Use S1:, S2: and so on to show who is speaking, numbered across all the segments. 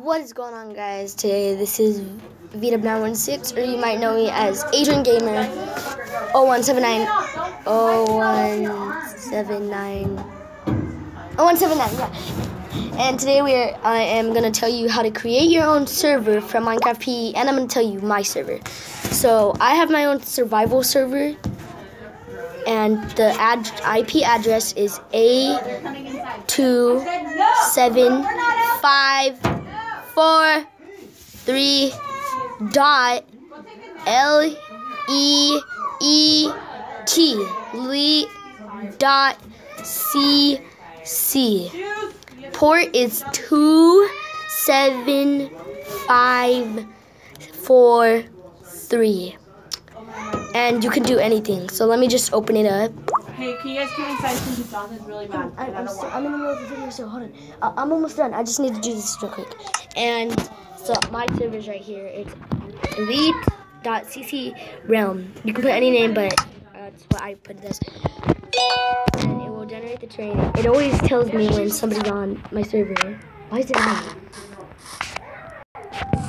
S1: What is going on, guys? Today, this is VW916, or you might know me as Adrian Gamer 0179 0179 0179, yeah. And today we are, I am gonna tell you how to create your own server from Minecraft PE, and I'm gonna tell you my server. So I have my own survival server, and the ad, IP address is A two seven five four three dot L E E T Lee dot C C. Port is two seven five four three. And you can do anything. So let me just open it up.
S2: Hey, can you guys come inside since Jonathan's really bad?
S1: I, I'm, still, I'm in the middle of the video, so hold on. Uh, I'm almost done. I just need to do this real quick. And so my server's right here. It's leet.cc realm. You can put any name, but that's what I put this. And it will generate the train. It always tells me when somebody's on my server. Why is it night?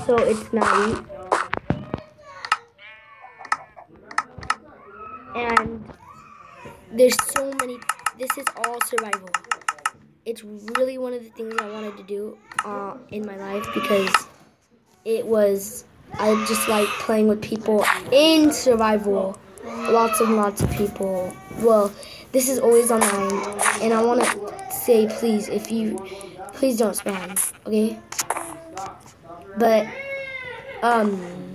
S1: So it's night. And there's so many this is all survival. It's really one of the things i wanted to do uh, in my life because it was i just like playing with people in survival. Lots and lots of people. Well this is always on mind and i want to say please if you please don't spam okay? But um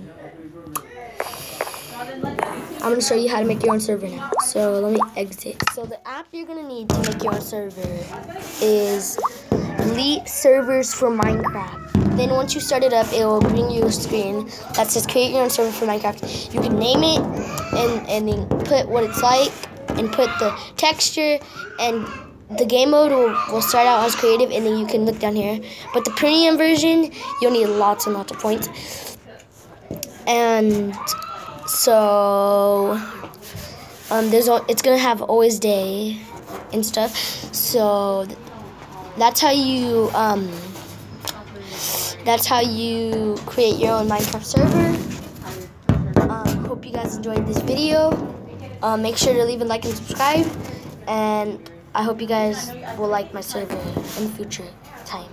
S1: I'm to show you how to make your own server now. So let me exit. So the app you're to need to make your own server is Leet Servers for Minecraft. Then once you start it up, it will bring you a screen that says create your own server for Minecraft. You can name it and, and then put what it's like and put the texture and the game mode will, will start out as creative and then you can look down here. But the premium version, you'll need lots and lots of points. And so um, there's it's gonna have always day and stuff. So that's how you um, that's how you create your own Minecraft server. Um, hope you guys enjoyed this video. Um, make sure to leave a like and subscribe, and I hope you guys will like my server in the future time.